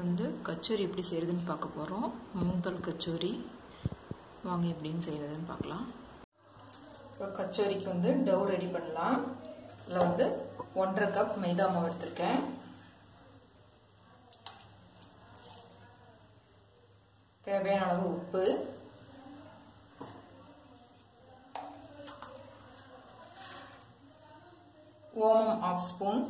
வந்து கச்சோரி எப்படி செய்கிறதுன்னு பார்க்க போகிறோம் மூங்கல் கச்சோரி. வாங்க எப்படின்னு செய்கிறதுன்னு பார்க்கலாம். இப்போ கச்சோரிக்கு வந்து டவ் ரெடி பண்ணலாம். இதில் வந்து ஒன்றரை கப் மைதா மாவு எடுத்திருக்கேன். தேவையான அளவு உப்பு. ஓமம் ஆஃப் ஸ்பூன்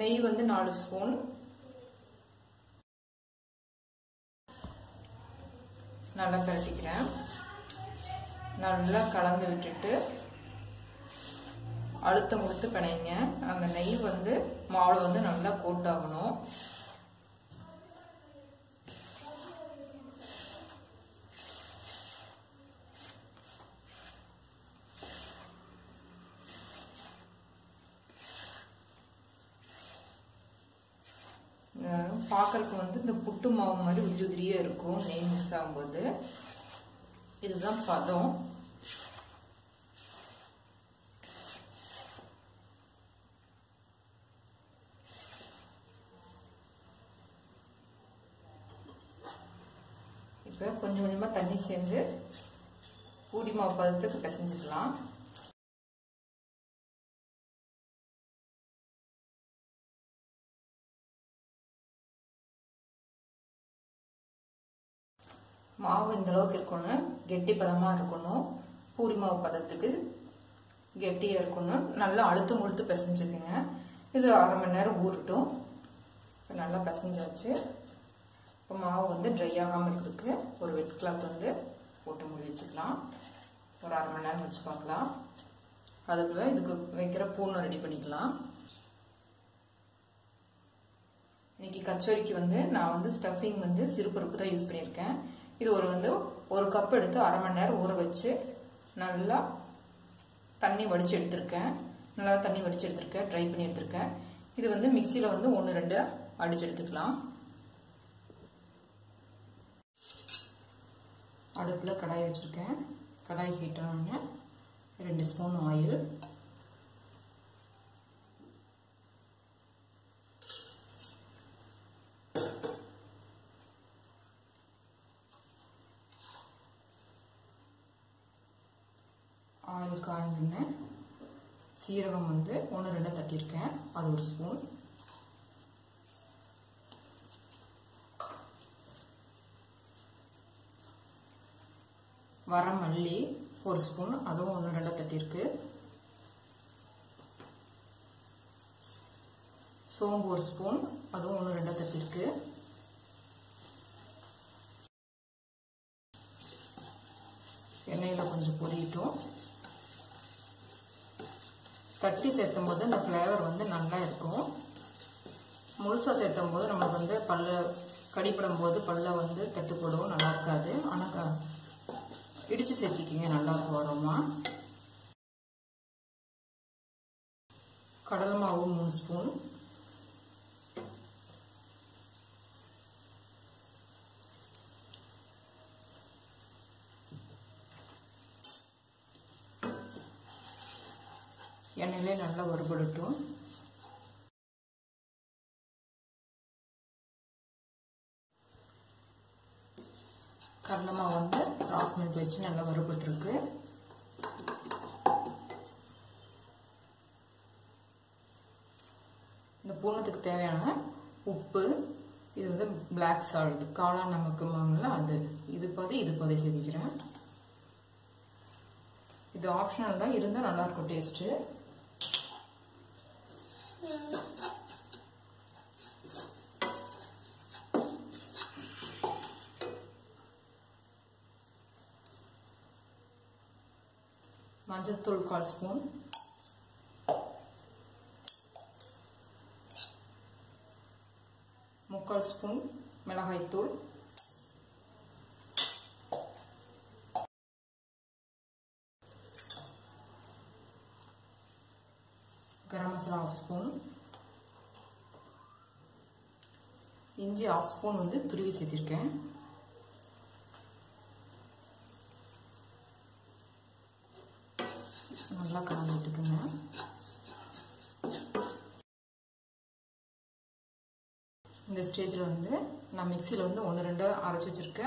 நெய் வந்து நாலு ஸ்பூன். நல்லா பரட்டிக்கிறேன். நல்லா கலந்து விட்டுட்டு அழுத்தம் கொடுத்து பிணைங்க. அந்த நெய் வந்து மாவுல வந்து நல்லா கோட்டாகணும் வந்து இந்த புட்டு மாவு மாதிரி உதிரி உதிரியே இருக்கும். நெய் மிக்ஸ் ஆகும்போது. இதுதான் பதம். இப்போ கொஞ்சம் கொஞ்சமாக தண்ணி சேர்ந்து பூரி மாவு பதத்துக்கு பிசைஞ்சுக்கலாம். மாவு இந்த அளவுக்கு இருக்கணும். கெட்டி பதமாக இருக்கணும். பூரி மாவு பதத்துக்கு கெட்டியாக இருக்கணும். நல்லா அழுத்தம் கொடுத்து பிசைஞ்சுக்குங்க. இது அரை மணி நேரம் ஊறட்டும். இப்போ நல்லா பிசைஞ்சாச்சு. இப்போ மாவு வந்து ட்ரை ஆகாமல் இருக்கிறதுக்கு ஒரு வெட் கிளாத் வந்து போட்டு மூடி வச்சுக்கலாம். ஒரு அரை மணி நேரம் வச்சு பார்க்கலாம். அதுக்குள்ளே இதுக்கு வைக்கிற பூனை ரெடி பண்ணிக்கலாம். இன்னைக்கு கச்சோரிக்கு வந்து நான் வந்து ஸ்டஃபிங் வந்து சிறுபருப்பு தான் யூஸ் பண்ணியிருக்கேன். இது ஒரு வந்து ஒரு கப் எடுத்து அரை மணி நேரம் ஊற வச்சு நல்லா தண்ணி வடித்து எடுத்திருக்கேன். நல்லா தண்ணி வடித்து எடுத்திருக்கேன். ட்ரை பண்ணி எடுத்திருக்கேன். இது வந்து மிக்சியில் வந்து ஒன்று ரெண்டு அடிச்சு எடுத்துக்கலாம். அடுப்பில் கடாய் வச்சுருக்கேன். கடாய் ஹீட்டானோடனே ரெண்டு ஸ்பூன் ஆயில் காஞ்ச காய்ஞ்சோடனே சீரகம் வந்து ஒன்று ரெண்டு தட்டியிருக்கேன். அது ஒரு ஸ்பூன் வரமல்லி ஒரு ஸ்பூன் அதுவும் ஒன்று ரெண்டு தட்டியிருக்கு. சோம்பு ஒரு ஸ்பூன் அதுவும் ஒன்று ரெண்டு தட்டியிருக்கு. எண்ணெயில் கொஞ்சம் பொரியட்டும். தட்டி சேர்த்தும் போது இந்த ஃப்ளேவர் வந்து நல்லா இருக்கும். முழுசாக சேர்த்தும் போது நம்மளுக்கு வந்து பல்ல கடிப்படும் போது பல்ல வந்து தட்டுப்படும் நல்லா இருக்காது. ஆனால் இடித்து சேர்த்திக்கிங்க நல்லா இருக்கும் வரோமா கடல் மாவு மூணு ஸ்பூன் எண்ணெயிலே நல்லா வறுபடட்டும். கர்ணமாக வந்து ராஸ்மின் வச்சு நல்லா வறுபட்டுருக்கு. இந்த பூனத்துக்கு தேவையான உப்பு இது வந்து பிளாக் சால்ட் காளான் நமக்குமாங்கல்ல அது இது பாதி இது பாதி சேர்த்திக்கிறேன். இது ஆப்ஷனல் தான் இருந்தால் நல்லாயிருக்கும் டேஸ்ட்டு மஞ்சத்தூள் கால் ஸ்பூன் முக்கால் ஸ்பூன் மிளகாய்த்தூள் இஞ்சி ஆஃப் ஸ்பூன் வந்து துருவி சேர்த்திருக்கேன். நல்லா கலந்து விட்டுக்குங்க இந்த ஸ்டேஜில் வந்து நான் மிக்சியில் வந்து ஒன்று ரெண்டு அரைச்சி வச்சுருக்க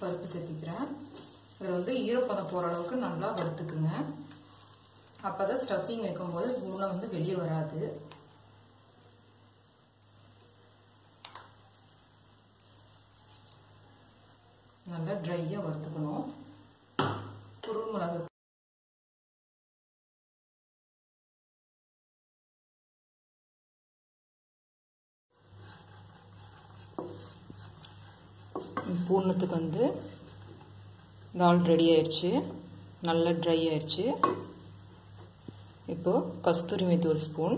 பருப்பு சேர்த்திக்கிறேன். இதில் வந்து ஈரப்பதம் போகிற அளவுக்கு நல்லா வறுத்துக்குங்க. அப்போ தான் ஸ்டஃபிங் வைக்கும்போது பூனை வந்து வெளியே வராது. நல்லா ட்ரையாக வறுத்துக்கணும். குருள் மிளகு பூர்ணத்துக்கு வந்து தால் ரெடி ஆயிடுச்சு நல்லா ட்ரை ஆயிடுச்சு இப்போது கஸ்தூரி மெத்தி ஒரு spoon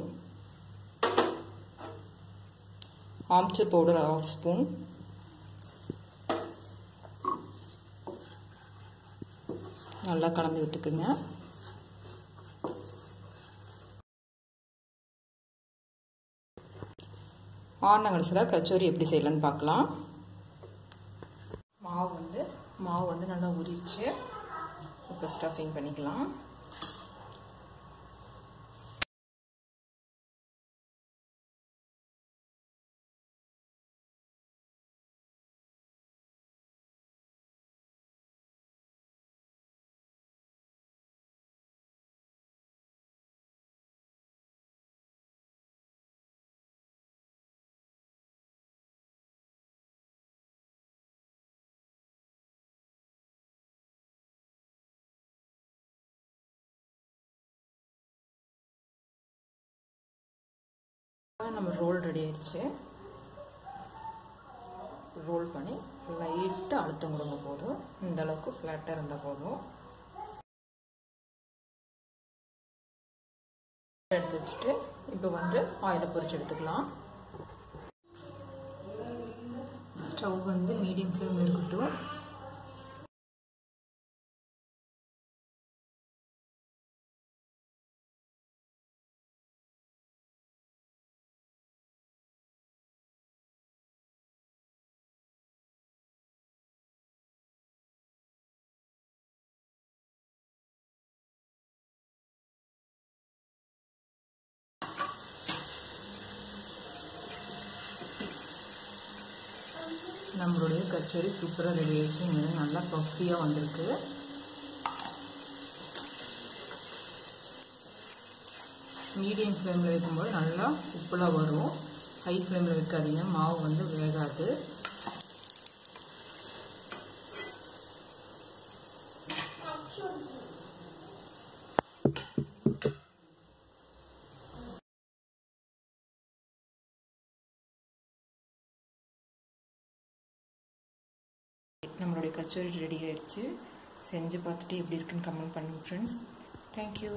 amchur powder half spoon நல்லா கலந்து விட்டுக்குங்க. ஆனங்கடிச்சில் கச்சோரி எப்படி செய்யலான்னு பார்க்கலாம். மாவு வந்து மாவு வந்து நல்லா உரிச்சு இப்போ ஸ்டஃபிங் பண்ணிக்கலாம். நம்ம ரோல் ரெடி ஆயிடுச்சு. ரோல் பண்ணி லைட்டாக அழுத்தம் கொடுங்க போதும். இந்த அளவுக்கு ஃப்ளாட்டாக இருந்தால் போதும். எடுத்து வச்சுட்டு இப்போ வந்து ஆயிலை பொறிச்சு எடுத்துக்கலாம். ஸ்டவ் வந்து மீடியம் ஃப்ளேமில் இருக்கட்டும். நம்மளுடைய கச்சோரி சூப்பராக ரெடி ஆயிடுச்சு. நல்லா பஃபியாக வந்திருக்கு. மீடியம் ஃப்ளேமில் வைக்கும்போது நல்லா உப்புலாம் வரும். ஹை ஃப்ளேமில் வைக்காதீங்க. மாவு வந்து வேகாது. நம்மளுடைய கச்சோரி ரெடி ஆயிடுச்சு. செஞ்சு பார்த்துட்டு எப்படி இருக்குன்னு கமெண்ட் பண்ணுங்க ஃப்ரெண்ட்ஸ் தேங்க்யூ